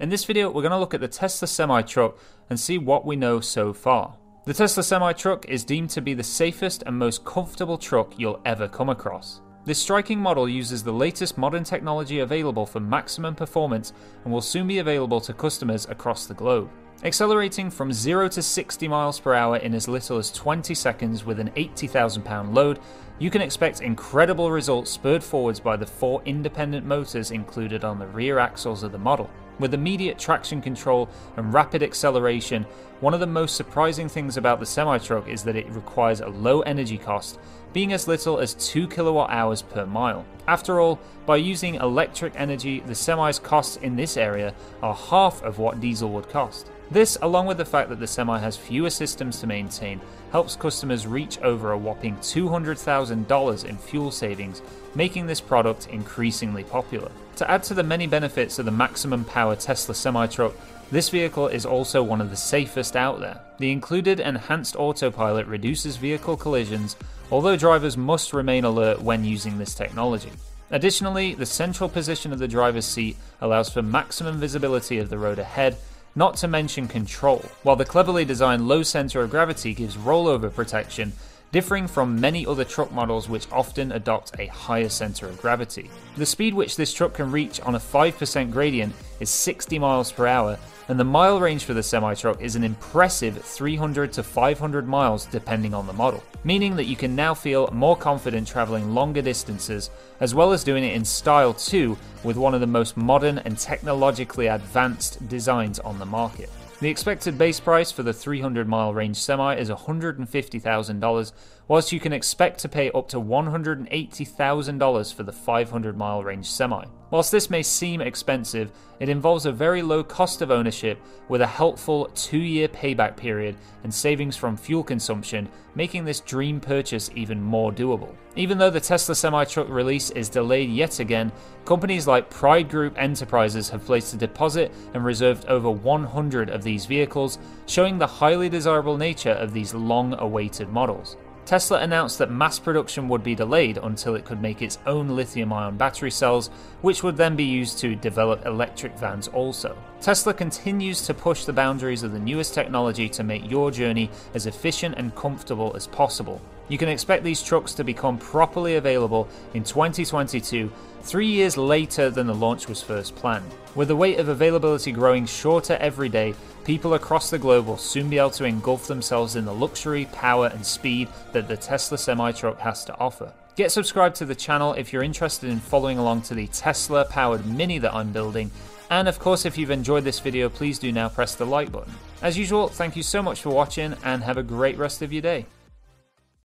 In this video, we're going to look at the Tesla semi truck and see what we know so far. The Tesla semi truck is deemed to be the safest and most comfortable truck you'll ever come across. This striking model uses the latest modern technology available for maximum performance and will soon be available to customers across the globe. Accelerating from 0 to 60 miles per hour in as little as 20 seconds with an 80,000 pound load, you can expect incredible results spurred forwards by the four independent motors included on the rear axles of the model. With immediate traction control and rapid acceleration, one of the most surprising things about the semi truck is that it requires a low energy cost, being as little as 2 kilowatt hours per mile. After all, by using electric energy, the semi's costs in this area are half of what diesel would cost. This, along with the fact that the Semi has fewer systems to maintain, helps customers reach over a whopping $200,000 in fuel savings, making this product increasingly popular. To add to the many benefits of the maximum power Tesla semi truck, this vehicle is also one of the safest out there. The included enhanced autopilot reduces vehicle collisions, although drivers must remain alert when using this technology. Additionally, the central position of the driver's seat allows for maximum visibility of the road ahead not to mention control, while the cleverly designed low center of gravity gives rollover protection, differing from many other truck models which often adopt a higher center of gravity. The speed which this truck can reach on a 5% gradient is 60 miles per hour, and the mile range for the semi truck is an impressive 300 to 500 miles depending on the model, meaning that you can now feel more confident traveling longer distances, as well as doing it in style too, with one of the most modern and technologically advanced designs on the market. The expected base price for the 300 mile range semi is $150,000, whilst you can expect to pay up to $180,000 for the 500 mile range semi. Whilst this may seem expensive, it involves a very low cost of ownership with a helpful two year payback period and savings from fuel consumption, making this dream purchase even more doable. Even though the Tesla semi truck release is delayed yet again, companies like Pride Group Enterprises have placed a deposit and reserved over 100 of these vehicles, showing the highly desirable nature of these long awaited models. Tesla announced that mass production would be delayed until it could make its own lithium ion battery cells, which would then be used to develop electric vans also. Tesla continues to push the boundaries of the newest technology to make your journey as efficient and comfortable as possible. You can expect these trucks to become properly available in 2022, three years later than the launch was first planned. With the rate of availability growing shorter every day, people across the globe will soon be able to engulf themselves in the luxury, power, and speed that the Tesla semi truck has to offer. Get subscribed to the channel if you're interested in following along to the Tesla powered Mini that I'm building. And of course, if you've enjoyed this video, please do now press the like button. As usual, thank you so much for watching and have a great rest of your day.